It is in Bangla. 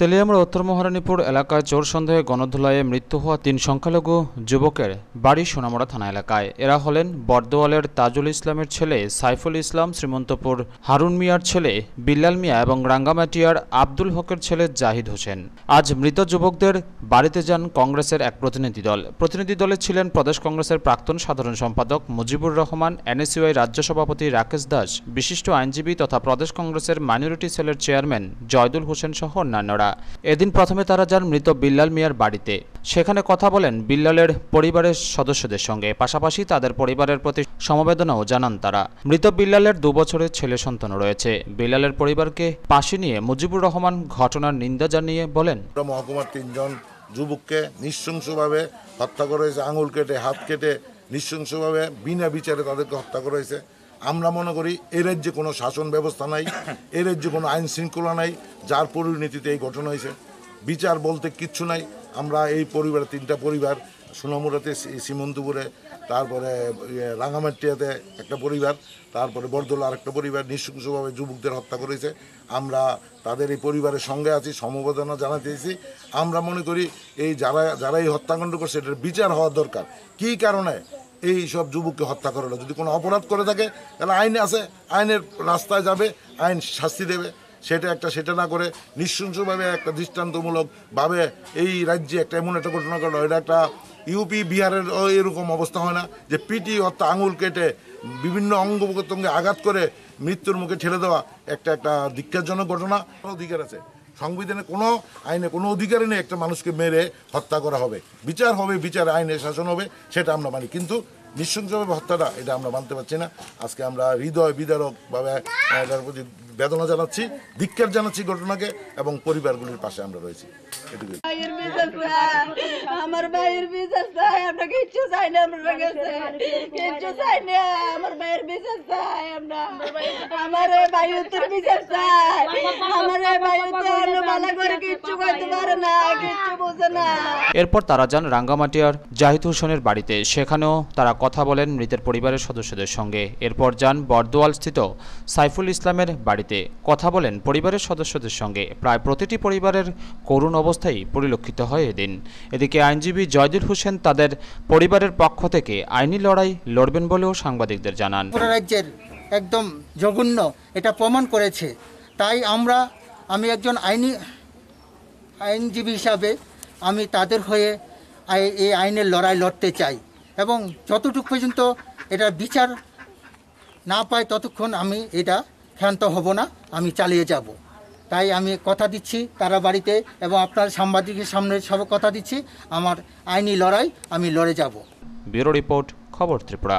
তেলিয়ামুড়া উত্তর মহারানীপুর এলাকায় চোর সন্দেহে গণধুলায়ে মৃত্যু হওয়া তিন সংখ্যালঘু যুবকের বাড়ি সোনামুড়া থানা এলাকায়। এরা হলেন বর্দোয়ালের তাজুল ইসলামের ছেলে সাইফুল ইসলাম, শ্রীমন্তপুর হারুন মিয়ার ছেলে বিল্লাল মিয়া এবং রাঙ্গামাটিয়ার আব্দুল হকের ছেলে জাহিদ হোসেন। আজ মৃত যুবকদের বাড়িতে যান কংগ্রেসের এক প্রতিনিধি দল। প্রতিনিধি দলে ছিলেন প্রদেশ কংগ্রেসের প্রাক্তন সাধারণ সম্পাদক মুজিবুর রহমান, এনএসইউআই রাজ্য সভাপতি রাকেশ দাস, বিশিষ্ট আইনজীবী তথা প্রদেশ কংগ্রেসের মাইনরিটি সেলের চেয়ারম্যান জয়দুল হোসেন সহ অন্যান্যরা। এদিন প্রথমে তারা যান মৃত বিল্লাল মিয়ার বাড়িতে। সেখানে কথা বলেন বিল্লালের পরিবারের সদস্যদের সঙ্গে। পাশাপাশি তাদের পরিবারের প্রতি সমবেদনাও জানান তারা। মৃত বিল্লালের দু বছরের ছেলে সন্তান রয়েছে। বিল্লালের পরিবারকে পাশে নিয়ে মুজিবুর রহমান ঘটনার নিন্দা জানিয়ে বলেন মহকুমার তিনজন যুবককে নৃশংসভাবে হত্যা করা হয়েছে, আঙুল কেটে, হাত কেটে নৃশংসভাবে বিনা বিচারে তাদেরকে হত্যা করা হয়েছে। আমরা মনে করি এ রাজ্যে কোনো শাসন ব্যবস্থা নাই এ রাজ্যে কোনো আইন শৃঙ্খলা নাই যার পরিণতিতে এই ঘটনা হয়েছে। বিচার বলতে কিচ্ছু নাই। আমরা এই পরিবারের তিনটা পরিবার সোনামুড়াতে সীমন্তপুরে তারপরে ইয়ে, রাঙামাটিয়াতে একটা পরিবার তারপরে বরদোলা আরেকটা পরিবার নৃশংসভাবে যুবকদের হত্যা করেছে। আমরা তাদের এই পরিবারের সঙ্গে আছি সমবেদনা জানাতেছি আমরা মনে করি এই যারা যারা এই হত্যাকাণ্ড করছে এটার বিচার হওয়া দরকার। কী কারণে? এই সব যুবককে হত্যা করা হলো যদি কোনো অপরাধ করে থাকে, তাহলে আইন আছে, আইনের রাস্তায় যাবে, আইন শাস্তি দেবে। সেটা একটা, সেটা না করে নৃশংসভাবে একটা দৃষ্টান্তমূলকভাবে এই রাজ্যে একটা এমন একটা ঘটনা ঘটলো, এটা একটা ইউপি বিহারের এরকম অবস্থা হয় না যে পিটি হত্যা, আঙুল কেটে বিভিন্ন অঙ্গ প্রত্যঙ্গে আঘাত করে মৃত্যুর মুখে ঠেলে দেওয়া একটা একটা ধিক্ষারজনক ঘটনা। অধিকার আছে। সংবিধানে কোনো আইনে কোনো অধিকারই নেই একটা মানুষকে মেরে হত্যা করা হবে। বিচার হবে, বিচার আইনে শাসন হবে, সেটা আমরা মানি। কিন্তু নিঃসংসভাবে হত্যাটা, এটা আমরা মানতে পারছি না। আজকে আমরা হৃদয় বিদারকভাবে এটার প্রতি বেদনা জানাচ্ছি ধিক্ষার জানাচ্ছি ঘটনাকে এবং পরিবারগুলির পাশে আমরা রয়েছি। এটুকুই। আমার ভাইয়ের বিচার চাই আমরা কিচ্ছু চাই না আমরা কাছে কিচ্ছু চাই না আমার ভাইয়ের বিচার চাই আমরা। আমার এই ভাই উত্তর বিচার চাই আমার এই ভাই উত্তর ভালো করে কিচ্ছু করতে পারে না কিচ্ছু বোঝে না। এরপর তারা যান রাঙ্গামাটিয়ার জাহিদ হোসেনের বাড়িতে। সেখানেও তারা কথা বলেন মৃতের পরিবারের সদস্যদের সঙ্গে। এরপর যান বর্দোয়াল স্থিত সাইফুল ইসলামের বাড়িতে। কথা বলেন পরিবারের সদস্যদের সঙ্গে। প্রায় প্রতিটি পরিবারের করুণ অবস্থাই পরিলক্ষিত হয় এদিন। এদিকে আইনজীবী জয়দুল হোসেন তাদের পরিবারের পক্ষ থেকে আইনি লড়াই লড়বেন বলেও সাংবাদিকদের জানান। রাজ্যের একদম জঘন্য এটা প্রমাণ করেছে। তাই আমরা, আমি একজন আইনি, আইনজীবী হিসাবে আমি তাদের হয়ে এই আইনের লড়াই লড়তে চাই এবং যতটুকু পর্যন্ত এটা বিচার না পাই ততক্ষণ আমি এটা ক্ষান্ত হব না, আমি চালিয়ে যাব। তাই আমি কথা দিচ্ছি তারা বাড়িতে এবং আপনার সাংবাদিকের সামনে সব কথা দিচ্ছি। আমার আইনি লড়াই, আমি লড়ে যাব। ব্যুরো রিপোর্ট, খবর ত্রিপুরা।